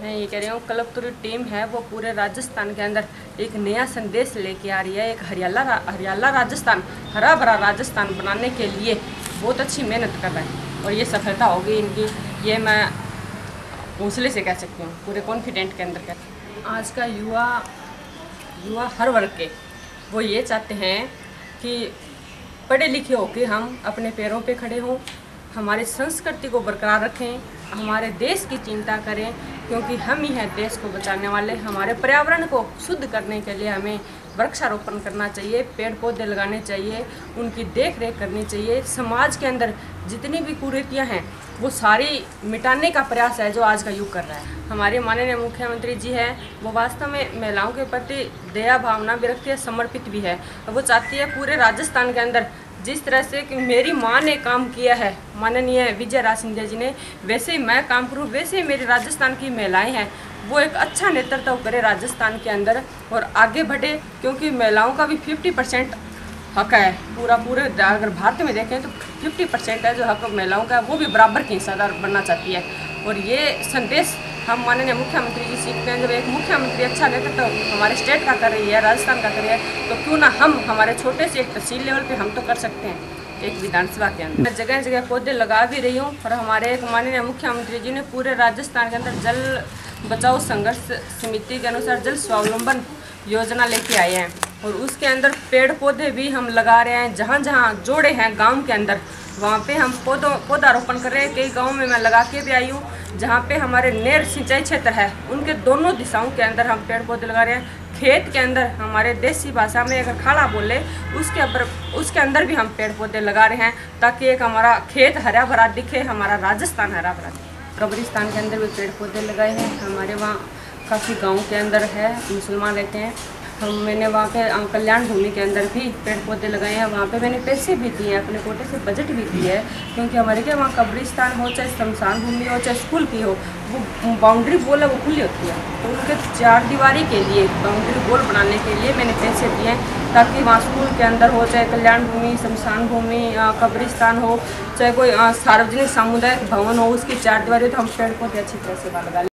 मैं ये कह रही हूँ कलपतुरी टीम है वो पूरे राजस्थान के अंदर एक नया संदेश लेके आ रही है एक हरियाला रा, हरियाला राजस्थान हरा भरा राजस्थान बनाने के लिए बहुत अच्छी मेहनत कर रहा है। और ये सफलता होगी इनकी ये मैं हौसले से कह सकती हूँ पूरे कॉन्फिडेंट के अंदर कह आज का युवा युवा हर वर्ग के वो ये चाहते हैं कि पढ़े लिखे हो होकर हम अपने पैरों पे खड़े हों हमारी संस्कृति को बरकरार रखें, हमारे देश की चिंता करें, क्योंकि हम ही हैं देश को बचाने वाले। हमारे पर्यावरण को शुद्ध करने के लिए हमें वृक्षारोपण करना चाहिए पेड़ पौधे लगाने चाहिए, उनकी देख रेख करनी चाहिए। समाज के अंदर जितनी भी कुरीतियाँ हैं, वो सारी मिटाने का प्रयास है जो आज का युग कर रहा है। हमारे माननीय मुख्यमंत्री जी है, वो वास्तव में महिलाओं के प्रति दया भावना भी रखती है, समर्पित भी है। वो चाहती है पूरे राजस्थान के अंदर जिस तरह से कि मेरी माँ ने काम किया है, माननीय विजय राज सिंधिया जी ने, वैसे ही मैं काम करूँ, वैसे ही मेरी राजस्थान की महिलाएँ हैं। वो एक अच्छा नेतृत्व करे राजस्थान के अंदर और आगे बढ़े, क्योंकि महिलाओं का भी 50 परसेंट हक है। पूरा, पूरे अगर भारत में देखें तो 50 परसेंट है जो हक महिलाओं का है, वो भी बराबर की हिस्सादार बनना चाहती है। और ये संदेश हम माननीय मुख्यमंत्री जी सीखते हैं। जब एक मुख्यमंत्री अच्छा नेतृत्व तो हमारे स्टेट का कर रही है, राजस्थान का कर रही है तो क्यों ना हम हमारे छोटे से एक तहसील लेवल पे हम तो कर सकते हैं, एक विधानसभा के अंदर। जगह जगह पौधे लगा भी रही हूँ और हमारे एक माननीय मुख्यमंत्री जी ने पूरे राजस्थान के अंदर जल बचाओ संघर्ष समिति के अनुसार जल स्वावलंबन योजना लेके आए हैं। और उसके अंदर पेड़ पौधे भी हम लगा रहे हैं जहाँ जहाँ जोड़े हैं गाँव के अंदर। वहाँ पे हम पौधों, पौधारोपण कर रहे हैं, कई गाँव में मैं लगा के भी आई हूँ, जहाँ पे हमारे नेर सिंचाई क्षेत्र है, उनके दोनों दिशाओं के अंदर हम पेड़ पौधे लगा रहे हैं। खेत के अंदर हमारे देसी भाषा में अगर खाड़ा बोले, उसके अंदर उसके अंदर भी हम पेड़ पौधे लगा रहे हैं, ताकि एक हमारा खेत हरा भरा दिखे, हमारा राजस्थान हरा भरा दिखे। कब्रिस्तान के अंदर भी पेड़ पौधे लगाए हैं, हमारे वहाँ काफ़ी गाँव के अंदर है, मुसलमान रहते हैं। हम मैंने वहाँ पे कल्याण भूमि के अंदर भी पेड़ पौधे लगाए हैं। वहाँ पे मैंने पैसे भी दिए हैं, अपने कोटे से बजट भी दिए है, क्योंकि हमारे क्या वहाँ कब्रिस्तान हो, चाहे शमशान भूमि हो, चाहे स्कूल की हो, वो बाउंड्री बोल है, वो खुली होती है। तो उनके चार दीवारी के लिए बाउंड्री बोल बनाने के लिए मैंने पैसे दिए हैं, ताकि वहाँ स्कूल के अंदर हो, चाहे कल्याण भूमि, शमशान भूमि कब्रिस्तान हो, चाहे कोई सार्वजनिक सामुदायिक भवन हो, उसकी चार दीवारी तो हम पेड़ पौधे अच्छी तरह से लगा